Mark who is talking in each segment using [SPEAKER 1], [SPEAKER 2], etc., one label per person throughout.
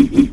[SPEAKER 1] Mm-hmm.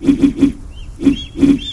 [SPEAKER 1] Mm-hmm.